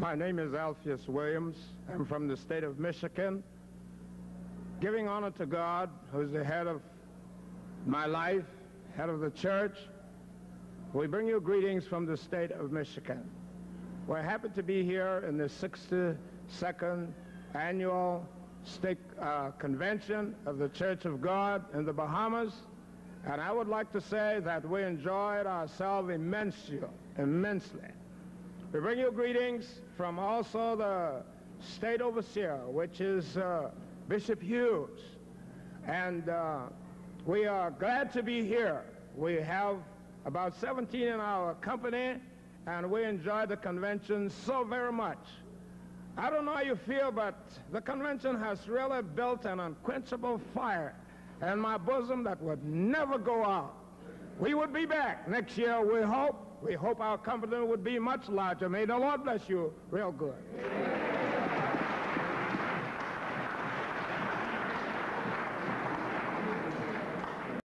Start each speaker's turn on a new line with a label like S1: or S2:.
S1: My name is Alpheus Williams. I'm from the state of Michigan. Giving honor to God, who's the head of my life, head of the church, we bring you greetings from the state of Michigan. We're happy to be here in the 62nd annual state uh, convention of the Church of God in the Bahamas. And I would like to say that we enjoyed ourselves immensely, immensely. We bring you greetings from also the state overseer, which is uh, Bishop Hughes. And uh, we are glad to be here. We have about 17 in our company, and we enjoy the convention so very much. I don't know how you feel, but the convention has really built an unquenchable fire in my bosom that would never go out. We would be back next year, we hope. We hope our company would be much larger. May the Lord bless you real good.